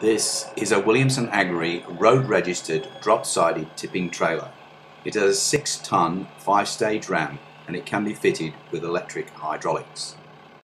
This is a Williamson Agri road registered drop sided tipping trailer. It has a 6 ton 5 stage ram and it can be fitted with electric hydraulics.